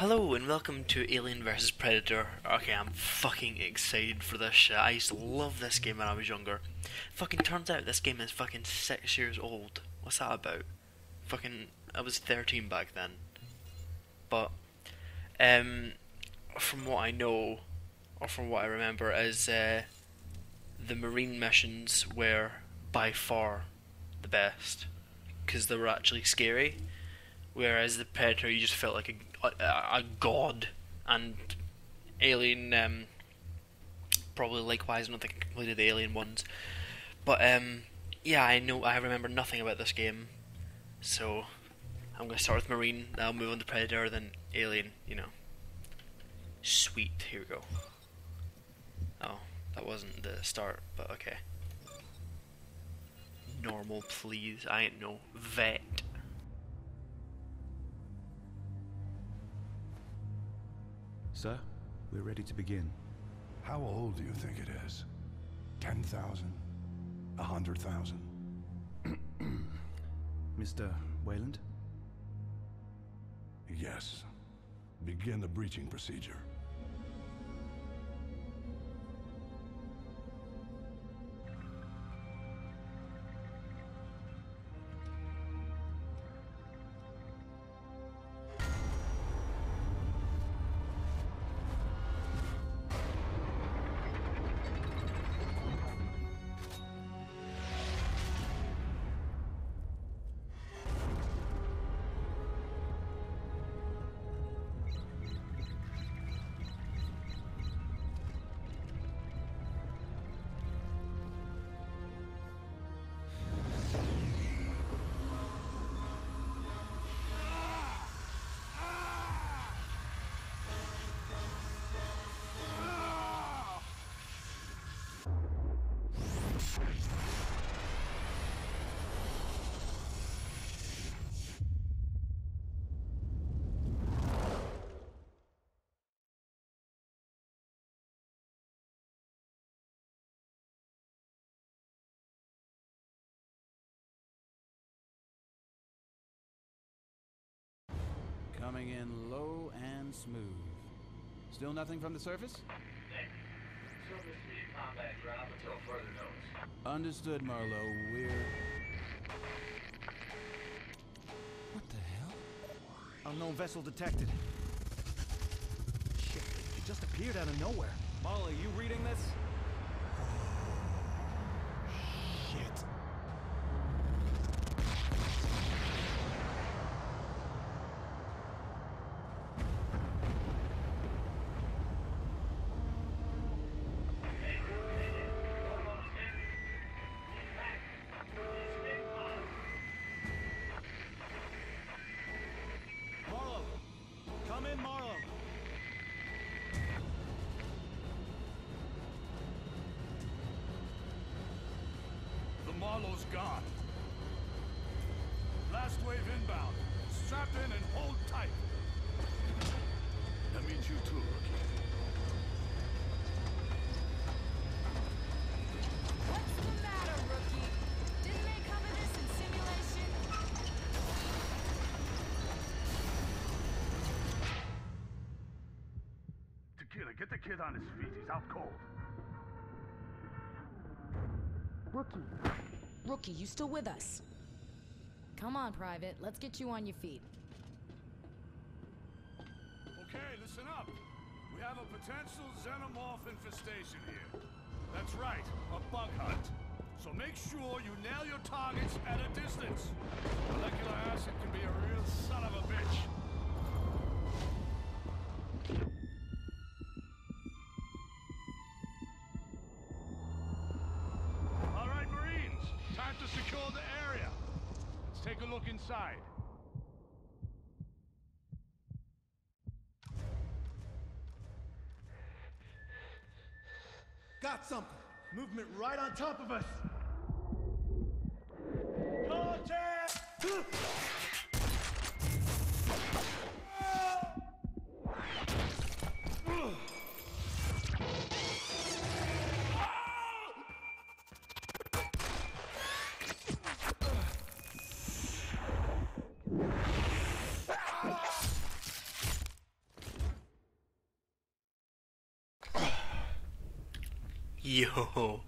Hello and welcome to Alien vs Predator. Okay, I'm fucking excited for this shit. I used to love this game when I was younger. Fucking turns out this game is fucking six years old. What's that about? Fucking, I was 13 back then. But, um, from what I know, or from what I remember, is uh, the Marine missions were by far the best because they were actually scary. Whereas the Predator, you just felt like a a, god, and Alien um, probably likewise. Think I completed the Alien ones, but um, yeah, I know I remember nothing about this game, so I'm gonna start with Marine. Then I'll move on to Predator, then Alien. You know, sweet. Here we go. Oh, that wasn't the start, but okay. Normal, please. I ain't no vet. Sir, we're ready to begin. How old do you think it is? 10,000? A 100,000? Mr. Weyland? Yes. Begin the breaching procedure. Coming in low and smooth. Still nothing from the surface? Surface combat until further notice. Understood, Marlow. We're... What the hell? Unknown vessel detected. Shit, it just appeared out of nowhere. Molly, you reading this? Gone. Last wave inbound. Strap in and hold tight. That means you too, Rookie. What's the matter, rookie? Didn't they cover this simulation? Tequila, get the kid on his feet. He's out cold. Rookie. Rookie, you still with us? Come on, Private. Let's get you on your feet. Okay, listen up. We have a potential xenomorph infestation here. That's right, a bug hunt. So make sure you nail your targets at a distance. Molecular acid can be a real son of a bitch. Something! Movement right on top of us! Contact! Yo.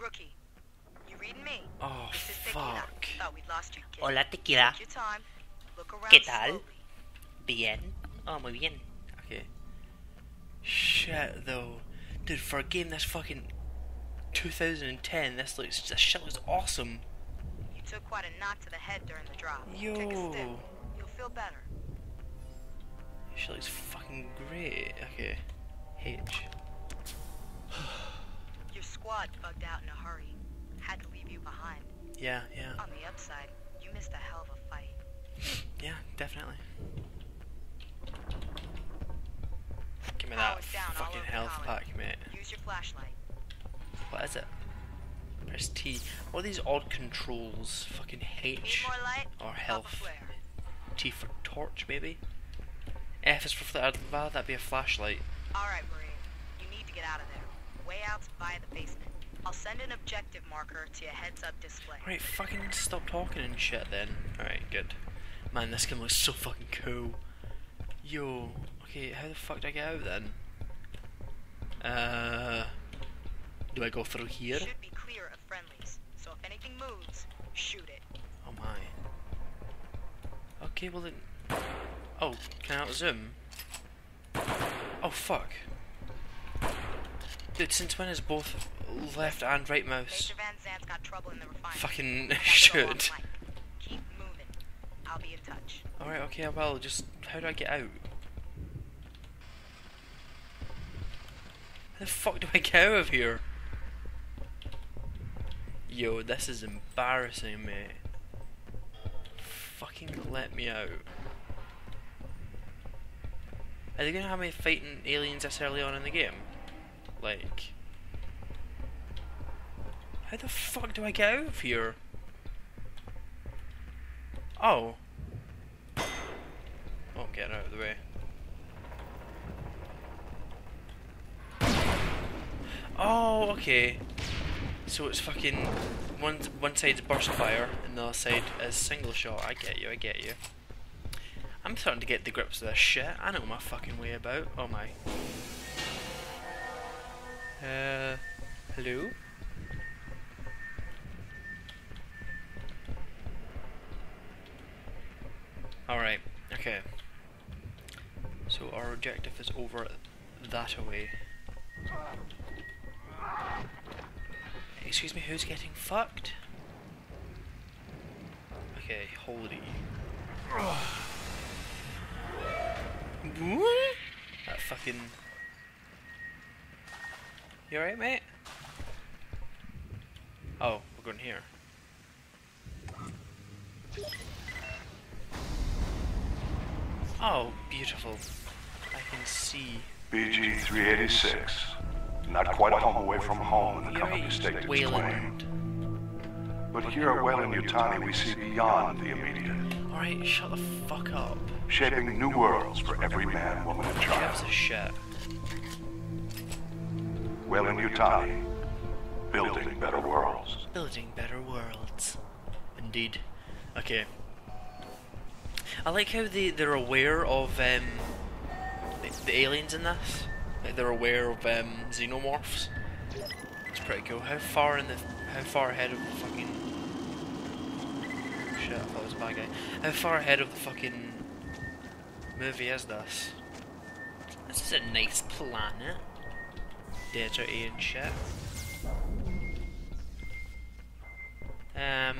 Rookie, you reading me? Oh, This is Tequila. fuck. Oh, Thought we'd lost you, kid. Hola, tequila. Take your time. Look around ¿Qué tal? slowly. Bien. Oh, muy bien. Okay. Shit, though. Dude, for a game that's fucking 2010, this looks, this shit looks awesome. You took quite a knock to the head during the drop. Yo. Take a step. You'll feel better. She looks fucking great. Okay. H. Your squad bugged out in a hurry. Had to leave you behind. Yeah, yeah. On the upside, you missed a hell of a fight. Yeah, definitely. Give me that Power's down fucking health pack, mate. Use your flashlight. What is it? Press T. What are these odd controls? Fucking H more light? or health. T for torch, maybe? F is for flare. Uh, that'd be a flashlight. Alright, Marine. You need to get out of there. Way out's via the basement. I'll send an objective marker to your heads-up display. Alright, fucking stop talking and shit then. Alright, good. Man, this game looks so fucking cool. Yo, okay, how the fuck do I get out then? Uh, do I go through here? Should be clear of friendlies, so if anything moves, shoot it. Oh my. Okay, well then. Oh, can I out zoom? Oh fuck. Dude, since when is both left and right mouse? Van Zant's got trouble in the refinery. Fucking should. Keep moving. I'll be in touch. Alright, okay, well, just. How do I get out? How the fuck do I get out of here? Yo, this is embarrassing, mate. Fucking let me out. Are they gonna have me fighting aliens this early on in the game? Like. How the fuck do I get out of here? Oh. Oh, get out of the way. Oh, okay. So it's fucking one one side's burst fire and the other side is single shot. I get you. I get you. I'm starting to get the grips of this shit. I know my fucking way about. Oh my. Uh, hello. Alright, okay. So our objective is over that away. Excuse me, who's getting fucked? Okay, holy. That fucking. You alright, mate? Oh, we're going here. Oh, beautiful. I can see. BG 386. Not quite a home away from home in the company state. Weyland. But here at Weyland Yutani, we see beyond the immediate, Alright, shut the fuck up. Shaping new worlds for every man, woman, and Gives child. a shit. Weyland Yutani, building better worlds. Building better worlds. Indeed. Okay. I like how they, they're aware of um, the, the aliens in this. Like they're aware of um, xenomorphs. It's pretty cool. How far in the how far ahead of the fucking shit? I thought it was a bad guy. How far ahead of the fucking movie is this? This is a nice planet. Deserty and shit. Um,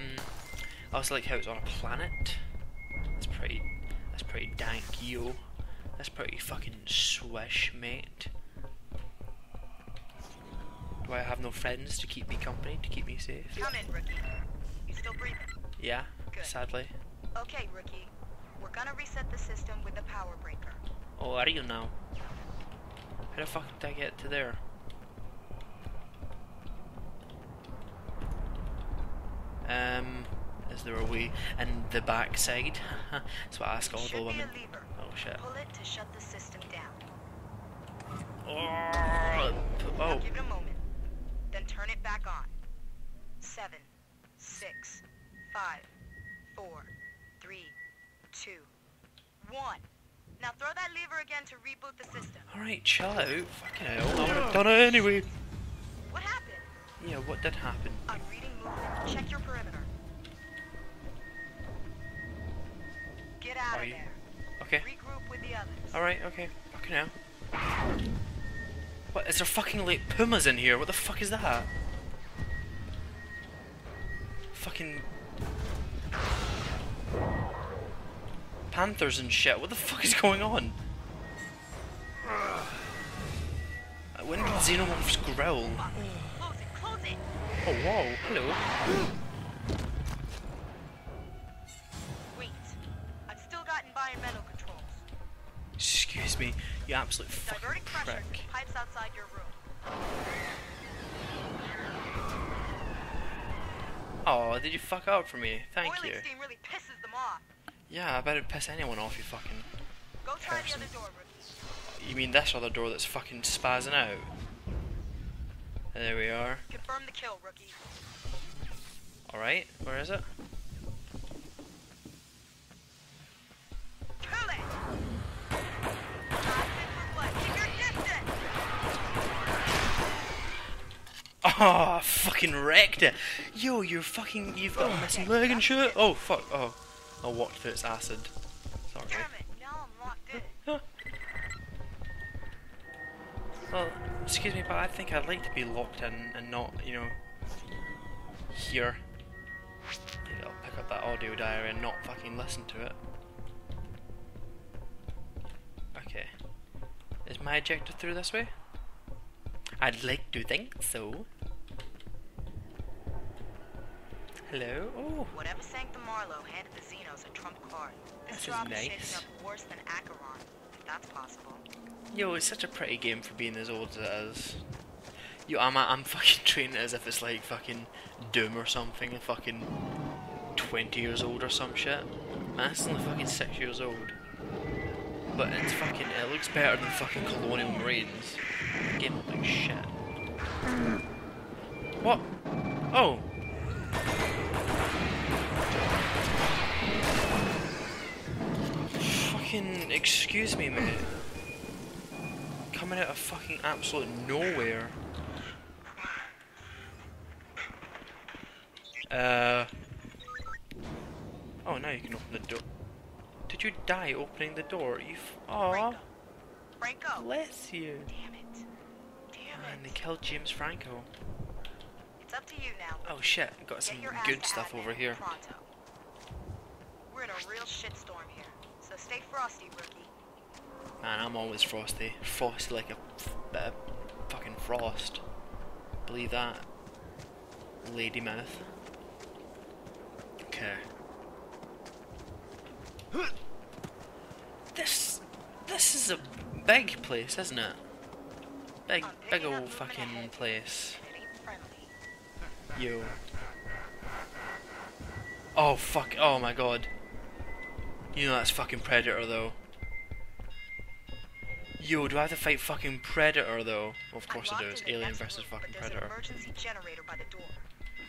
I also like how it's on a planet. That's pretty. That's pretty dank, yo. That's pretty fucking swish, mate. Do I have no friends to keep me company, to keep me safe? Come in, rookie. You still breathing? Yeah, Good. sadly. Okay, rookie. We're gonna reset the system with the power breaker. Oh, are you now? How the fuck did I get to there? Um, is there a way in the back side? That's what I ask all the women. Oh shit. Pull it to shut the system down. Oh, oh. give it a moment. Then turn it back on. Seven, six, five, four, one. Now throw that lever again to reboot the system. Alright, chill out. Fucking hell. I would have done it anyway. What happened? Yeah, what did happen? I'm reading movement. Check your perimeter. Get out Are of you- there. Okay. Regroup with the others. Alright, okay. Fucking hell. What, is there fucking like pumas in here? What the fuck is that? Fucking... Panthers and shit. What the fuck is going on? Uh, When did xenomorphs growl? Close it, close it! Oh, whoa. Hello. Wait. I've still got environmental controls. Excuse me, you absolute fucking Diverting pressure to prick. pipes outside your room. Oh, did you fuck up for me? Thank Boiling you. steam really pisses them off. Yeah, I bet it'd piss anyone off, you fucking... Go try Person. the other door, rookie. You mean this other door that's fucking spazzing out? There we are. Confirm the kill, rookie. Alright, where is it? Kill it! Not fit for blood. Keep your distance! Oh, fucking wrecked it! Yo, you're fucking... You've got a missing leg and shit! Oh, fuck, oh. I walked through its acid. Sorry. Damn it, now I'm locked in. Well, excuse me, but I think I'd like to be locked in and not, you know, here. Maybe I'll pick up that audio diary and not fucking listen to it. Okay. Is my ejector through this way? I'd like to think so. Hello? Oh, Whatever sank the Marlow handed the Xenos a trump card. This is drop is nice. shaping up worse than Acheron, if that's possible. yo, it's such a pretty game for being as old as it is. Yo, I'm, I'm fucking treating it as if it's like fucking Doom or something, fucking 20 years old or some shit. Man, it's only fucking 6 years old. But it's fucking, it looks better than fucking Colonial Marines. The game looks like shit. What? Oh! Fucking, excuse me, mate. Coming out of fucking absolute nowhere. Uh. Oh, now you can open the door. Did you die opening the door? You. F- Aw, Franco. Franco! bless you. Damn it. Damn And they killed James Franco. It's up to you now. Oh shit, got some good stuff over here. Pronto. We're in a real shitstorm here, so stay frosty, rookie. Man, I'm always frosty. Frosty like a, bit of fucking frost. Believe that. Lady mouth. Okay. This this is a big place, isn't it? Big big old fucking place. and it ain't friendly. Yo. Oh fuck! Oh my god. You know that's fucking Predator though. Yo, do I have to fight fucking Predator though? Well, of course I I do. It's Alien versus fucking Predator. an emergency generator by the door.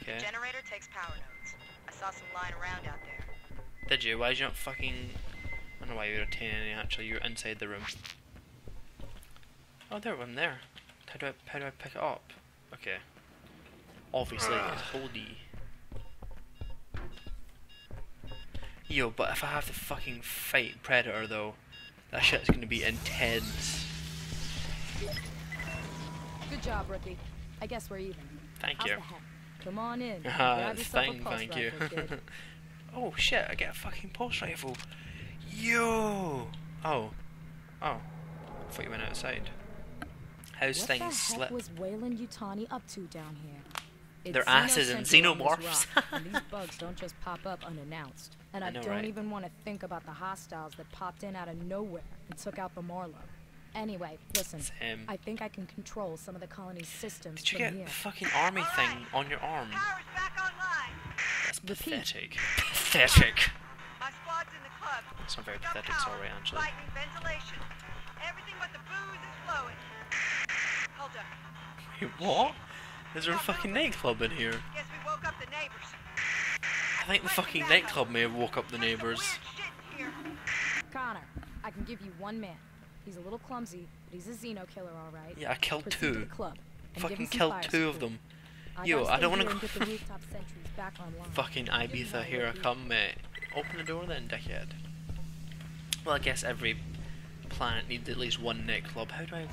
Okay. Generator takes power nodes. I saw some lying around out there. Did you? Why did you not fucking? I don't know why you were retaining any. Actually, you're inside the room. Oh, there one there. How do I how do I pick it up? Okay. Obviously, ah. it's hold Yo, but if I have to fucking fight Predator though, that shit's gonna be intense. Good job, rookie. I guess we're even. Thank How's you. Come on in. Ah, thing, thank you. oh shit, I get a fucking pulse rifle. Yo! Oh. Oh. I thought you went outside. How's what things the heck was Weyland Yutani up to down here? It's Their asses and Xenocentral on this xenomorphs. and these bugs don't just pop up unannounced. And I I, know, don't right? even want to think about the hostiles that popped in out of nowhere and took out the Marlow. Anyway, listen. Same. I think I can control some of the colony's systems Did you from get here. the fucking army thing on your arm? Power's back online. That's Repeat. pathetic. Pathetic. My squad's in the club. It's not very We've pathetic, power, sorry, Angela. Lighting, ventilation. Everything but the booze is flowing. Hold up. Wait, what? Is there a fucking nightclub in here? Guess we woke up the neighbors. I think the fucking nightclub may have woke up the neighbours. weird shit in here. Connor, I can give you one man. He's a little clumsy, but he's a Xeno killer, all right. Yeah, I killed Proceed two. club Fucking killed fire two of them. I Yo, gotta I don't wanna go- get the rooftop sentries back online. Fucking Give Ibiza, here I come, mate. Open the door then, dickhead. Well, I guess every planet needs at least one nightclub. How do I...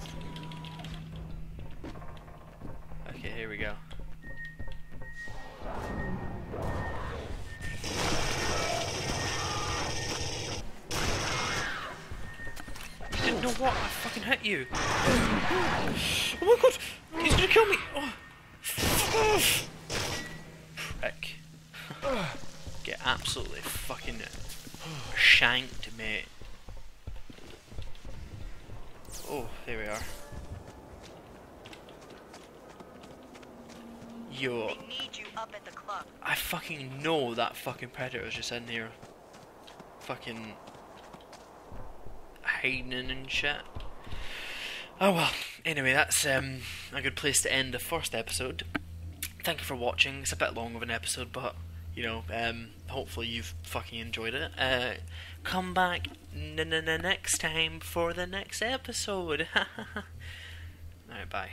Okay, here we go. You didn't know what? I fucking hit you. Oh my god! He's gonna kill me! Oh. Prick. Get absolutely fucking shanked, mate. Oh, there we are. Yo, you up at the club. I fucking know that fucking predator was just in here. Fucking hiding and shit. Oh well. Anyway, that's um, a good place to end the first episode. Thank you for watching. It's a bit long of an episode, but you know, um, hopefully you've fucking enjoyed it. Uh, come back n- n- n- next time for the next episode. Alright, bye.